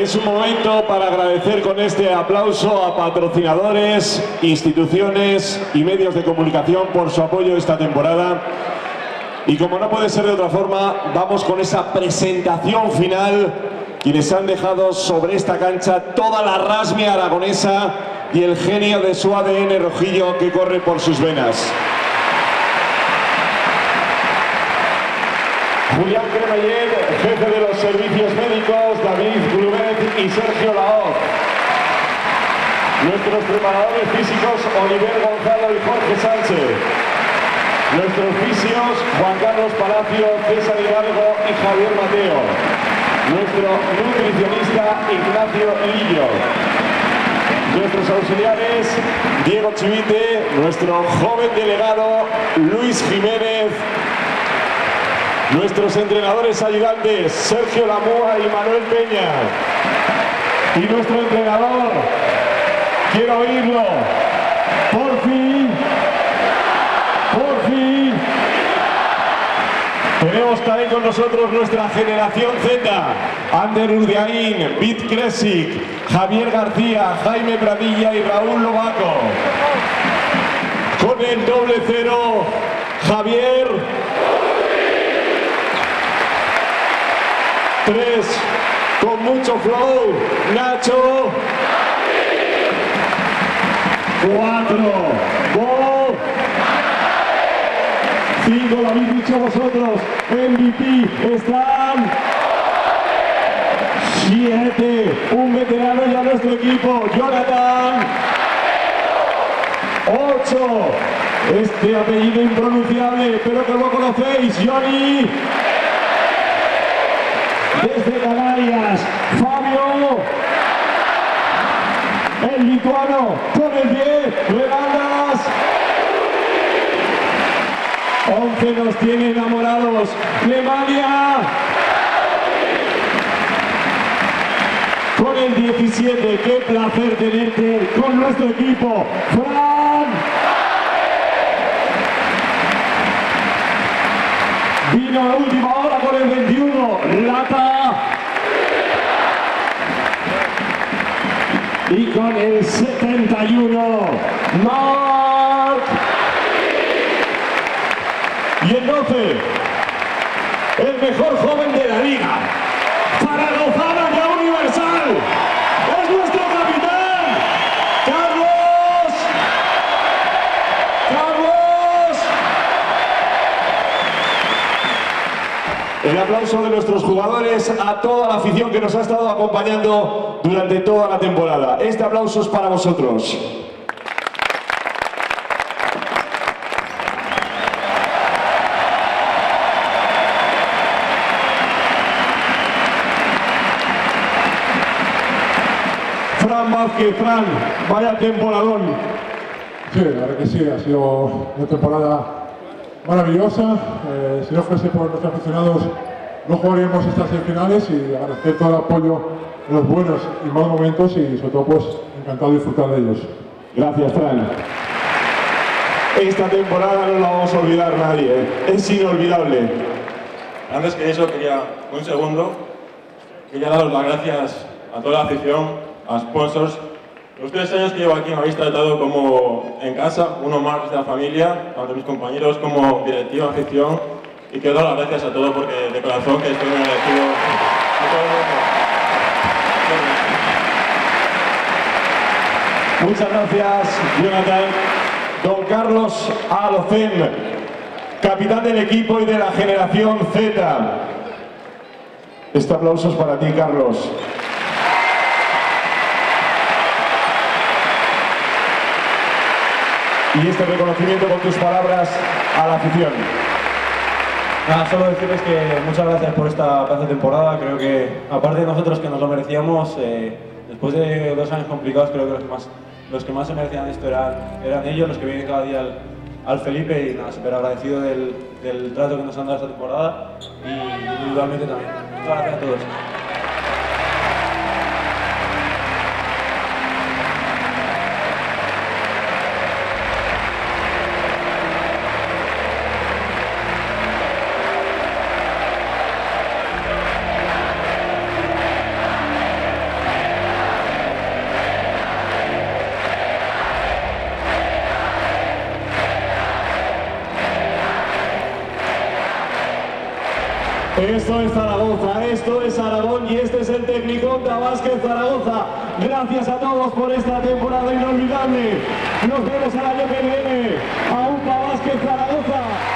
Es un momento para agradecer con este aplauso a patrocinadores, instituciones y medios de comunicación por su apoyo esta temporada. Y como no puede ser de otra forma, vamos con esa presentación final, quienes han dejado sobre esta cancha toda la rasmia aragonesa y el genio de su ADN rojillo que corre por sus venas. Julián Cremayer, jefe de los servicios médicos, David Glubet y Sergio Laoz. Nuestros preparadores físicos, Oliver Gonzalo y Jorge Sánchez. Nuestros fisios, Juan Carlos Palacio, César Hidalgo y Javier Mateo. Nuestro nutricionista, Ignacio Lillo. Nuestros auxiliares, Diego Chivite, nuestro joven delegado, Luis Jiménez, Nuestros entrenadores ayudantes, Sergio Lamúa y Manuel Peña. Y nuestro entrenador, quiero oírlo, por fin, por fin. Tenemos también con nosotros nuestra generación Z, Ander Urdiaín, Bit Kresik, Javier García, Jaime Pradilla y Raúl Lobaco. Con el doble cero, Javier Tres, con mucho flow, Nacho. Cuatro, Bo. Cinco, lo habéis dicho vosotros, MVP, están. Siete, un veterano ya nuestro equipo, Jonathan. Ocho, este apellido impronunciable, pero que lo conocéis, Johnny desde Canarias, Fabio, el lituano con el pie, Regaldas. 11 nos tiene enamorados, Alemania. Con el 17, qué placer tenerte con nuestro equipo, Fran. Vino a última hora con el 21, Lata. Y con el 71, Mark. Y el 12, el mejor joven de la liga. Aplauso de nuestros jugadores a toda la afición que nos ha estado acompañando durante toda la temporada. Este aplauso es para vosotros. Fran Vázquez, Fran, vaya temporadón. Sí, la verdad que sí, ha sido una temporada maravillosa. Eh, si no fuese por nuestros aficionados, no jugaríamos estas semifinales y agradecer todo el apoyo en los buenos y malos momentos y sobre todo pues encantado de disfrutar de ellos. Gracias, Fran. Esta temporada no la vamos a olvidar nadie, ¿eh? es inolvidable. Antes que eso, quería un segundo, quería daros las gracias a toda la afición, a sponsors. Los tres años que llevo aquí me habéis tratado como en casa, uno más de la familia, tanto mis compañeros como directiva, afición. Y quiero dar las gracias a todos porque de corazón que estoy muy agradecido. Muchas gracias, Jonathan. Don Carlos Alocen, capitán del equipo y de la generación Z. Este aplauso es para ti, Carlos. Y este reconocimiento con tus palabras a la afición. Nada, solo decirles que muchas gracias por esta de temporada. Creo que, aparte de nosotros que nos lo merecíamos, eh, después de dos años complicados, creo que los que más, los que más se merecían esto eran, eran ellos, los que vienen cada día al, al Felipe y nada, súper agradecido del, del trato que nos han dado esta temporada y individualmente también. Muchas gracias a todos. Esto es Zaragoza, esto es Aragón y este es el Tecniconta Vázquez Zaragoza. Gracias a todos por esta temporada inolvidable. Nos vemos el año que. A un Vázquez Zaragoza.